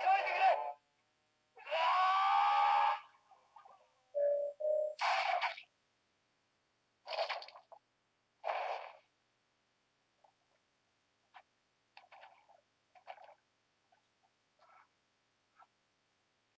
Tiger